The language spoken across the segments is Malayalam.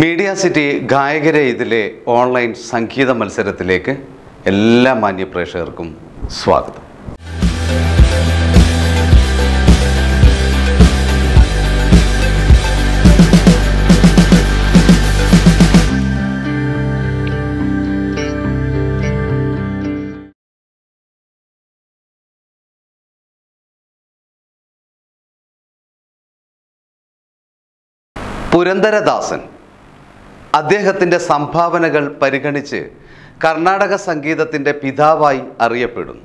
മീഡിയ സിറ്റി ഗായകരെ ഇതിലെ ഓൺലൈൻ സംഗീത മത്സരത്തിലേക്ക് എല്ലാ മാന്യ പ്രേക്ഷകർക്കും സ്വാഗതം. പുരന്ദരദാസൻ അദ്ദേഹത്തിന്റെ സംഭാവനകൾ പരിഗണിച്ച് കർണാടക സംഗീതത്തിന്റെ പിതാവായി അറിയപ്പെടുന്നു.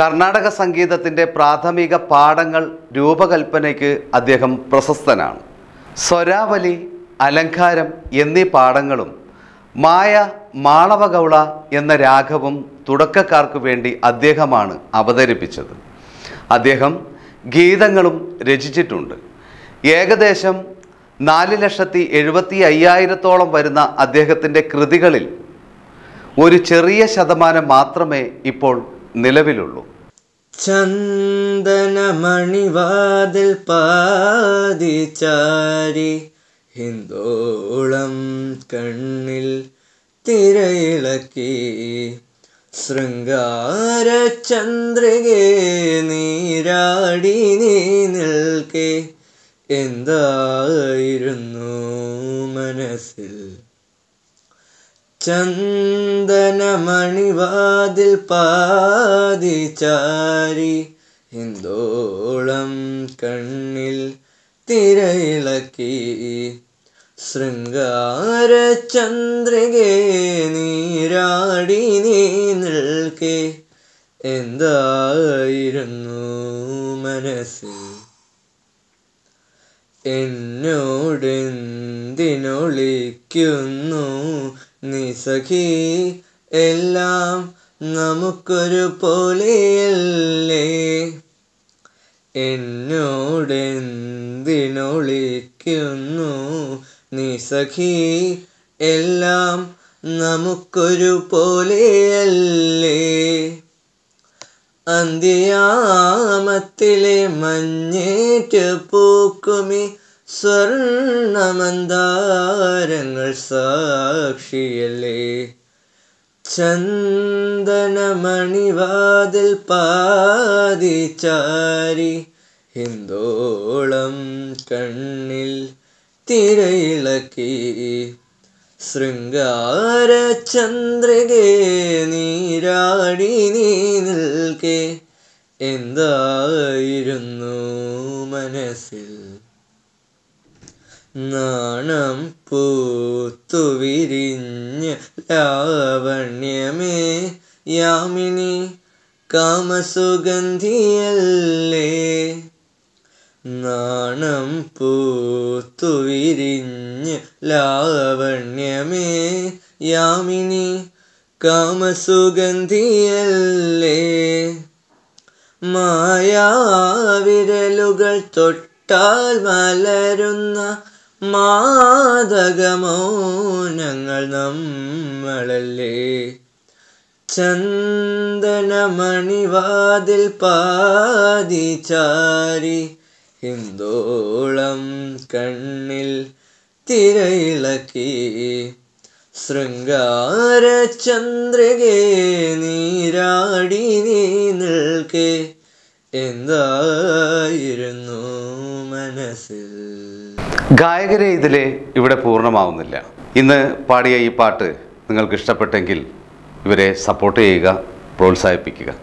കർണാടക സംഗീതത്തിന്റെ പ്രാഥമിക പാഠങ്ങൾ രൂപകൽപ്പനയ്ക്ക് അദ്ദേഹം പ്രശസ്തനാണ്. സ്വരാവലി അലങ്കാരം എന്നീ പാഠങ്ങളും മായ മാളവഗൗള എന്ന രാഗവും തുടക്കക്കാർക്ക് വേണ്ടി അദ്ദേഹമാണ് അവതരിപ്പിച്ചത്. അദ്ദേഹം ഗീതങ്ങളും രചിച്ചിട്ടുണ്ട്. ഏകദേശം നാല് ലക്ഷത്തി എഴുപത്തി അയ്യായിരത്തോളം വരുന്ന അദ്ദേഹത്തിന്റെ കൃതികളിൽ ഒരു ചെറിയ ശതമാനം മാത്രമേ ഇപ്പോൾ നിലവിലുള്ളൂ. ചന്ദനമണിവാതിൽ പാതിച്ചാരി ഹിന്ദോളം കണ്ണിൽ തിരയിളക്കി ശൃംഗാര ചന്ദ്രികെ നീരാടി നീ നിൽക്കെ. എന്തായിരുന്നു മനസ്സിൽ? ചന്ദനമണിവാതിൽ പാതിച്ചാരി ഹിന്ദോളം കണ്ണിൽ തിരയിളക്കി. ശൃംഗാര ചന്ദ്രികേ നീരാടി നീ നിൽക്കെ. എന്തായിരുന്നു മനസ്സിൽ? എന്നോടെന്തിനൊളിക്കുന്നു? നീ സഖി എല്ലാം നമുക്കൊരു പോലെയല്ലേ? എന്നോടെന്തിനൊളിക്കുന്നു? നീ സഖി എല്ലാം നമുക്കൊരു പോലെയല്ലേ? അന്ത്യാമത്തിലെ മഞ്ഞേറ്റ് പൂക്കുമി സ്വർണമന്ദാരങ്ങൾ സാക്ഷിയല്ലേ. ചന്ദനമണിവാതിൽ പാതിച്ചാരി ഹിന്ദോളം കണ്ണിൽ തിരയിളക്കി. ശൃംഗാര ചന്ദ്രികെ നീരാടി നീ നിൽക്കെ. എന്തായിരുന്നു മനസ്സിൽ? നാണം പൂത്തു വിരിഞ്ഞ ലാവണ്യമേ. യാമിനി കാമസുഗന്ധിയല്ലേ. നാണം പൂത്തു വിരിഞ്ഞ് ലാവണ്യമേ യാമിനി കാമസുഗന്ധിയല്ലേ? മായാവിരലുകൾ തൊട്ടാൽ മലരുന്ന മാതകമോനങ്ങൾ നമ്മളല്ലേ? ചന്ദനമണിവാതിൽ പാതിച്ചാരി ഹിന്ദോളം കണ്ണിൽ തിരയിളക്കി. ശൃംഗാര ചന്ദ്രികേ നീരാടി നീ നിൽക്കെ. എന്തായിരുന്നു മനസ്സിൽ? ഗായകരെ ഇതിലെ ഇവിടെ പൂർണമാവുന്നില്ല. ഇന്ന് പാടിയ ഈ പാട്ട് നിങ്ങൾക്ക് ഇഷ്ടപ്പെട്ടെങ്കിൽ ഇവരെ സപ്പോർട്ട് ചെയ്യുക പ്രോത്സാഹിപ്പിക്കുക.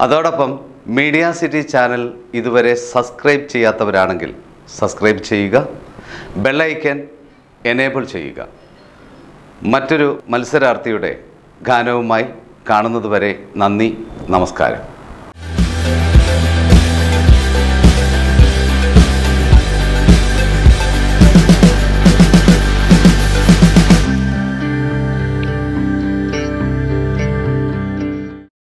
അതോടൊപ്പം മീഡിയ സിറ്റി ചാനൽ ഇതുവരെ സബ്സ്ക്രൈബ് ചെയ്യാത്തവരാണെങ്കിൽ സബ്സ്ക്രൈബ് ചെയ്യുക ബെല്ലൈക്കൻ എനേബിൾ ചെയ്യുക. മറ്റൊരു മത്സരാർത്ഥിയുടെ ഗാനവുമായി കാണുന്നതുവരെ നന്ദി നമസ്കാരം.